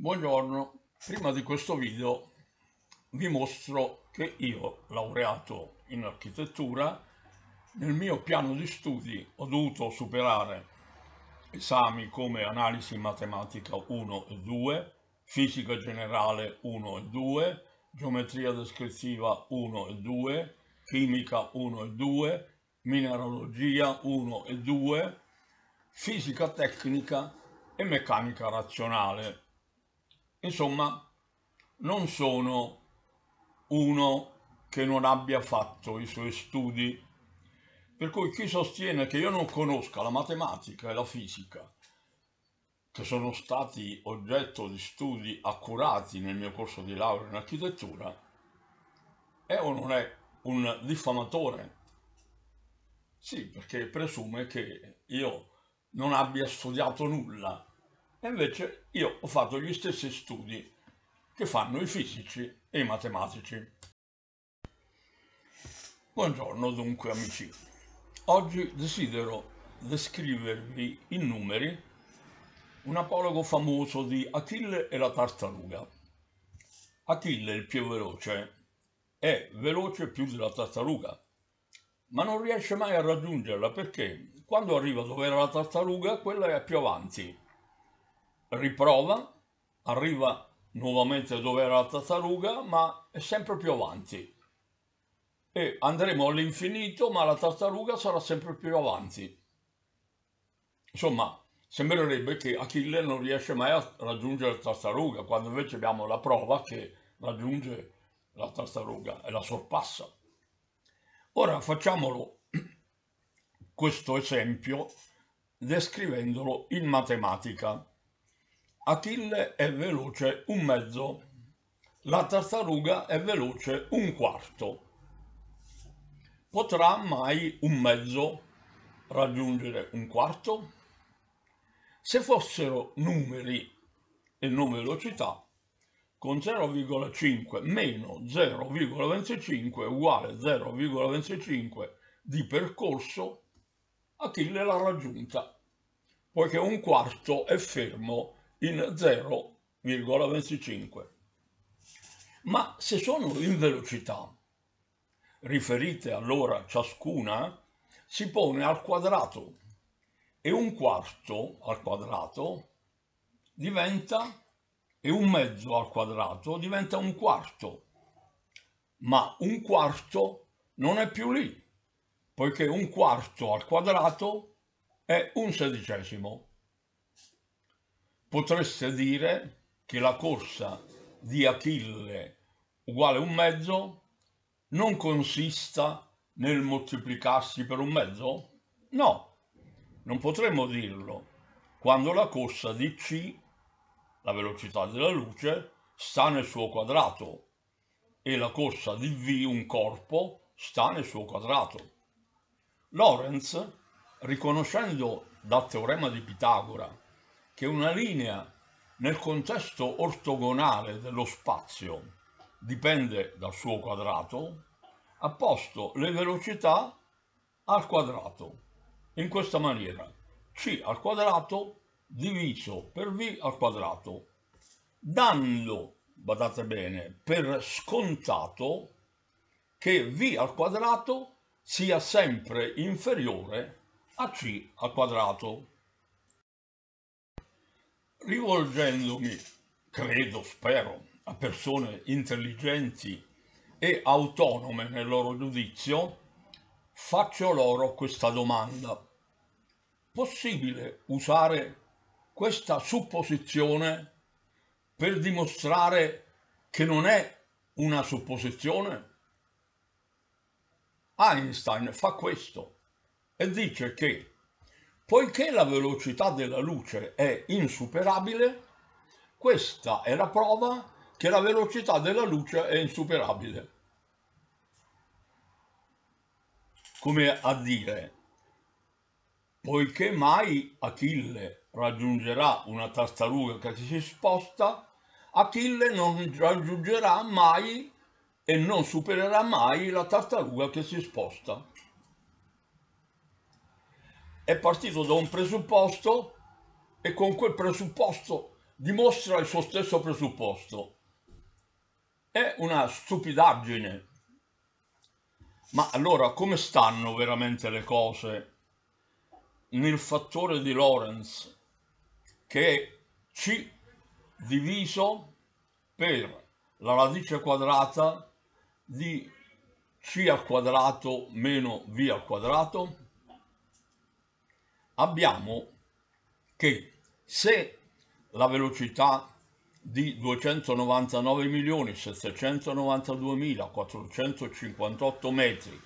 Buongiorno, prima di questo video vi mostro che io, laureato in architettura, nel mio piano di studi ho dovuto superare esami come analisi matematica 1 e 2, fisica generale 1 e 2, geometria descrittiva 1 e 2, chimica 1 e 2, mineralogia 1 e 2, fisica tecnica e meccanica razionale Insomma, non sono uno che non abbia fatto i suoi studi, per cui chi sostiene che io non conosca la matematica e la fisica, che sono stati oggetto di studi accurati nel mio corso di laurea in architettura, è o non è un diffamatore? Sì, perché presume che io non abbia studiato nulla e invece io ho fatto gli stessi studi che fanno i fisici e i matematici. Buongiorno dunque amici. Oggi desidero descrivervi in numeri un apologo famoso di Achille e la tartaruga. Achille, il più veloce, è veloce più della tartaruga, ma non riesce mai a raggiungerla perché quando arriva dove era la tartaruga, quella è più avanti riprova, arriva nuovamente dove era la tartaruga, ma è sempre più avanti. E andremo all'infinito, ma la tartaruga sarà sempre più avanti. Insomma, sembrerebbe che Achille non riesce mai a raggiungere la tartaruga, quando invece abbiamo la prova che raggiunge la tartaruga e la sorpassa. Ora facciamolo questo esempio descrivendolo in matematica. Achille è veloce un mezzo, la tartaruga è veloce un quarto. Potrà mai un mezzo raggiungere un quarto? Se fossero numeri e non velocità, con 0,5 meno 0,25 uguale 0,25 di percorso, Achille l'ha raggiunta, poiché un quarto è fermo in 0,25. Ma se sono in velocità riferite all'ora ciascuna, si pone al quadrato e un quarto al quadrato diventa e un mezzo al quadrato diventa un quarto. Ma un quarto non è più lì, poiché un quarto al quadrato è un sedicesimo potreste dire che la corsa di Achille uguale un mezzo non consista nel moltiplicarsi per un mezzo? No, non potremmo dirlo quando la corsa di c, la velocità della luce, sta nel suo quadrato e la corsa di v, un corpo, sta nel suo quadrato. Lorenz, riconoscendo dal teorema di Pitagora che una linea nel contesto ortogonale dello spazio dipende dal suo quadrato, ha posto le velocità al quadrato. In questa maniera, c al quadrato diviso per v al quadrato, dando, badate bene, per scontato che v al quadrato sia sempre inferiore a c al quadrato rivolgendomi, credo, spero, a persone intelligenti e autonome nel loro giudizio, faccio loro questa domanda. Possibile usare questa supposizione per dimostrare che non è una supposizione? Einstein fa questo e dice che Poiché la velocità della luce è insuperabile, questa è la prova che la velocità della luce è insuperabile. Come a dire, poiché mai Achille raggiungerà una tartaruga che si sposta, Achille non raggiungerà mai e non supererà mai la tartaruga che si sposta è partito da un presupposto e con quel presupposto dimostra il suo stesso presupposto. È una stupidaggine. Ma allora come stanno veramente le cose nel fattore di Lorentz che è c diviso per la radice quadrata di c al quadrato meno v al quadrato? Abbiamo che se la velocità di 299.792.458 metri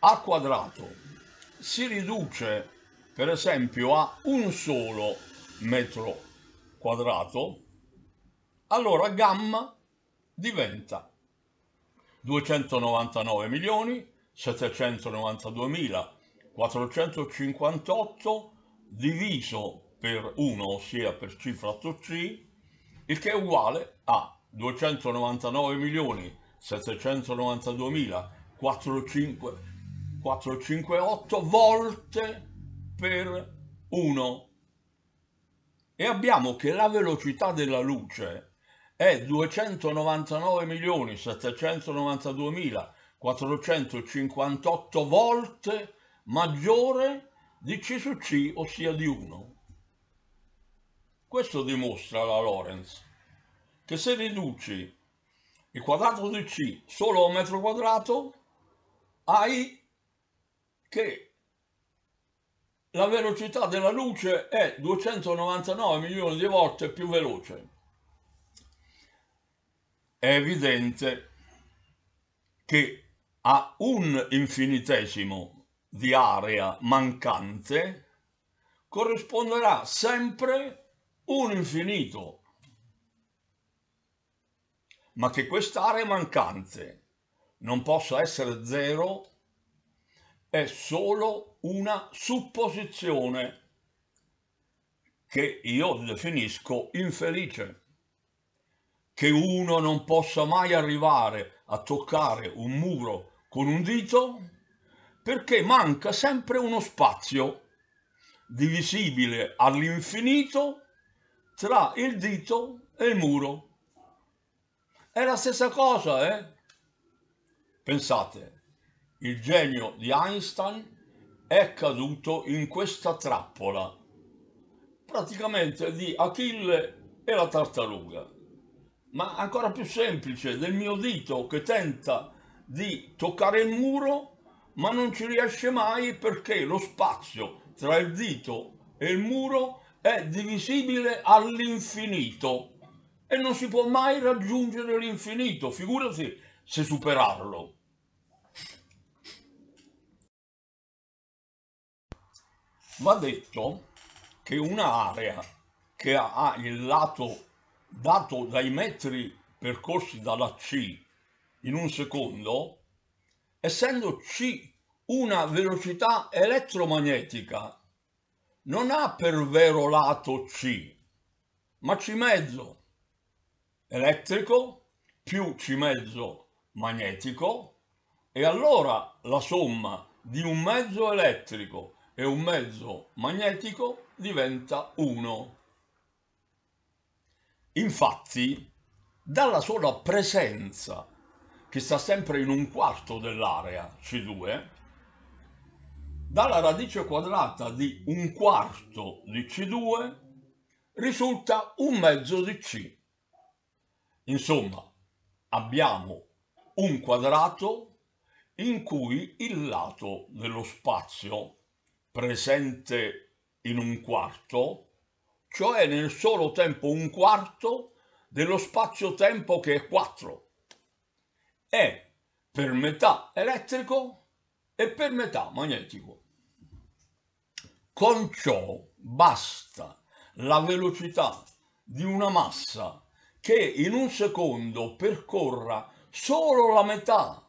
al quadrato si riduce per esempio a un solo metro quadrato, allora gamma diventa 299 milioni 792.458 diviso per 1, ossia per c fratto c, il che è uguale a 299 milioni 792.458 volte per 1 e abbiamo che la velocità della luce è 299.792.458 volte maggiore di C su C, ossia di 1. Questo dimostra la Lorentz, che se riduci il quadrato di C solo a un metro quadrato, hai che la velocità della luce è 299 milioni di volte più veloce. È evidente che a un infinitesimo di area mancante corrisponderà sempre un infinito. Ma che quest'area mancante non possa essere zero è solo una supposizione che io definisco infelice. Che uno non possa mai arrivare a toccare un muro con un dito perché manca sempre uno spazio divisibile all'infinito tra il dito e il muro. È la stessa cosa, eh? Pensate, il genio di Einstein è caduto in questa trappola, praticamente di Achille e la tartaruga, ma ancora più semplice del mio dito che tenta di toccare il muro, ma non ci riesce mai perché lo spazio tra il dito e il muro è divisibile all'infinito e non si può mai raggiungere l'infinito, figurati se superarlo. Va detto che un'area che ha il lato dato dai metri percorsi dalla C in un secondo, essendo C una velocità elettromagnetica, non ha per vero lato C, ma C mezzo elettrico più C mezzo magnetico e allora la somma di un mezzo elettrico e un mezzo magnetico diventa 1. Infatti, dalla sola presenza, che sta sempre in un quarto dell'area C2, dalla radice quadrata di un quarto di C2 risulta un mezzo di C. Insomma, abbiamo un quadrato in cui il lato dello spazio presente in un quarto, cioè nel solo tempo un quarto dello spazio-tempo che è 4. È per metà elettrico e per metà magnetico. Con ciò basta la velocità di una massa che in un secondo percorra solo la metà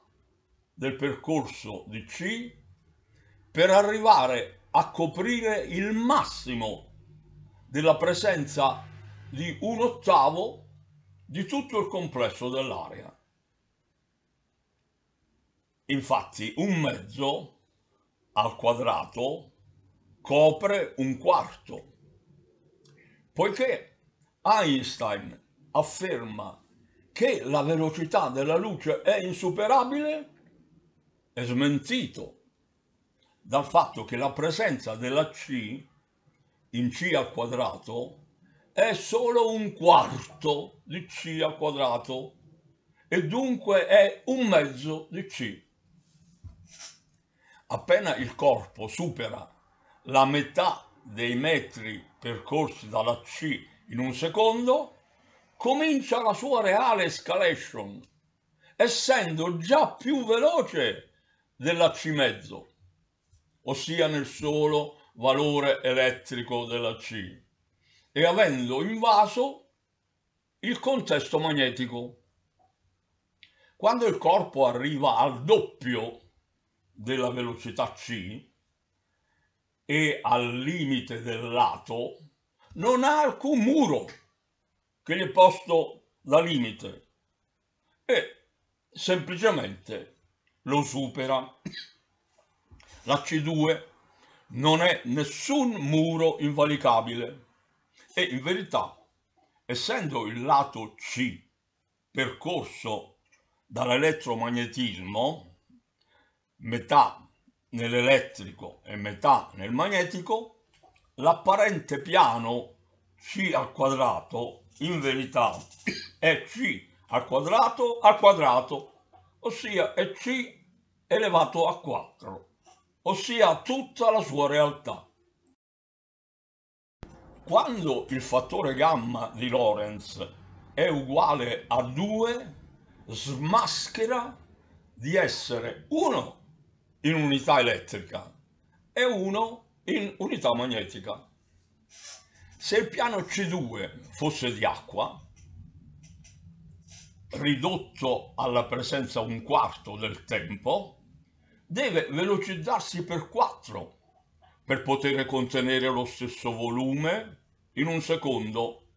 del percorso di C per arrivare a coprire il massimo della presenza di un ottavo di tutto il complesso dell'area. Infatti un mezzo al quadrato copre un quarto, poiché Einstein afferma che la velocità della luce è insuperabile, è smentito dal fatto che la presenza della C in C al quadrato è solo un quarto di C al quadrato e dunque è un mezzo di C. Appena il corpo supera la metà dei metri percorsi dalla C in un secondo, comincia la sua reale escalation, essendo già più veloce della C mezzo, ossia nel solo valore elettrico della C, e avendo invaso il contesto magnetico. Quando il corpo arriva al doppio della velocità c e al limite del lato, non ha alcun muro che gli è posto da limite e semplicemente lo supera. La C2 non è nessun muro invalicabile e in verità, essendo il lato C percorso dall'elettromagnetismo, metà nell'elettrico e metà nel magnetico, l'apparente piano C al quadrato in verità è C al quadrato al quadrato, ossia è C elevato a 4, ossia tutta la sua realtà. Quando il fattore gamma di Lorentz è uguale a 2, smaschera di essere 1 in unità elettrica e 1 in unità magnetica. Se il piano C2 fosse di acqua, ridotto alla presenza un quarto del tempo, deve velocizzarsi per 4 per poter contenere lo stesso volume in un secondo.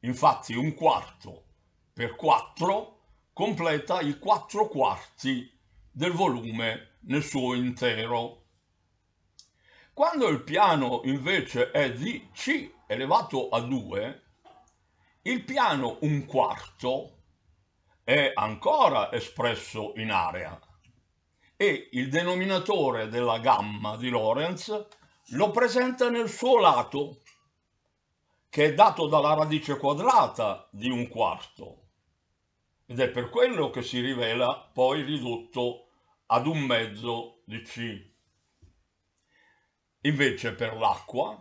Infatti un quarto per 4 completa i 4 quarti del volume nel suo intero. Quando il piano invece è di C elevato a 2, il piano un quarto è ancora espresso in area e il denominatore della gamma di Lorentz lo presenta nel suo lato, che è dato dalla radice quadrata di un quarto. Ed è per quello che si rivela poi ridotto ad un mezzo di C. Invece per l'acqua,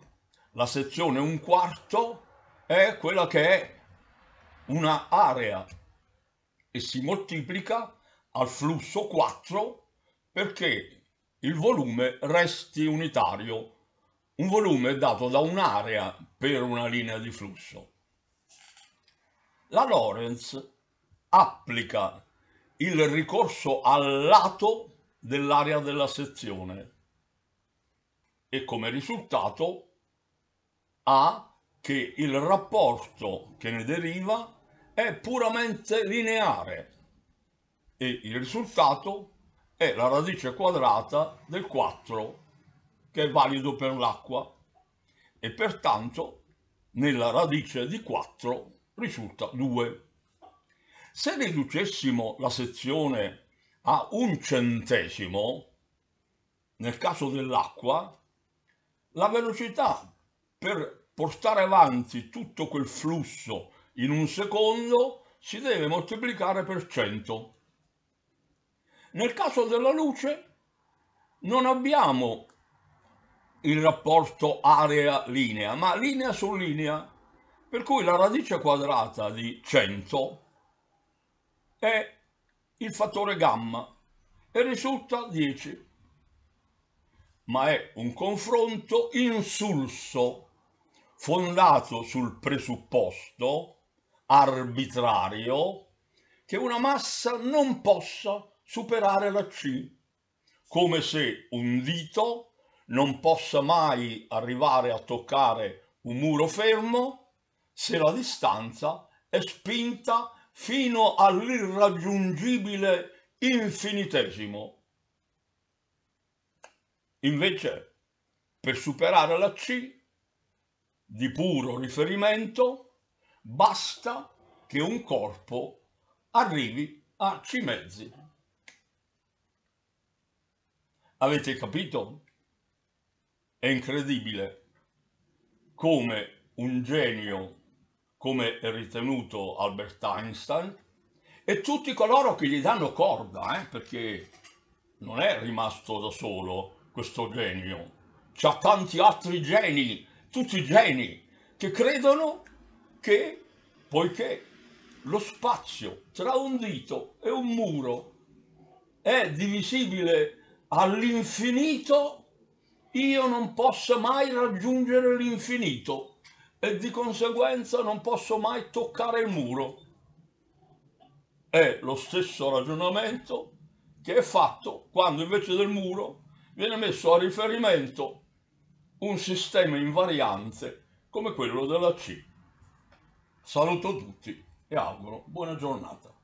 la sezione un quarto è quella che è una area e si moltiplica al flusso 4 perché il volume resti unitario, un volume dato da un'area per una linea di flusso. La Lorentz applica il ricorso al lato dell'area della sezione e come risultato ha che il rapporto che ne deriva è puramente lineare e il risultato è la radice quadrata del 4 che è valido per l'acqua e pertanto nella radice di 4 risulta 2. Se riducessimo la sezione a un centesimo, nel caso dell'acqua, la velocità per portare avanti tutto quel flusso in un secondo si deve moltiplicare per 100 nel caso della luce non abbiamo il rapporto area-linea, ma linea su linea, per cui la radice quadrata di 100 è il fattore gamma e risulta 10. Ma è un confronto insulso, fondato sul presupposto arbitrario che una massa non possa superare la C, come se un dito non possa mai arrivare a toccare un muro fermo se la distanza è spinta fino all'irraggiungibile infinitesimo. Invece, per superare la C, di puro riferimento, basta che un corpo arrivi a C mezzi. Avete capito? È incredibile come un genio, come è ritenuto Albert Einstein, e tutti coloro che gli danno corda, eh, perché non è rimasto da solo questo genio, c'ha tanti altri geni, tutti geni, che credono che, poiché lo spazio tra un dito e un muro è divisibile all'infinito, io non posso mai raggiungere l'infinito e di conseguenza non posso mai toccare il muro. È lo stesso ragionamento che è fatto quando invece del muro viene messo a riferimento un sistema invariante come quello della C. Saluto tutti e auguro buona giornata.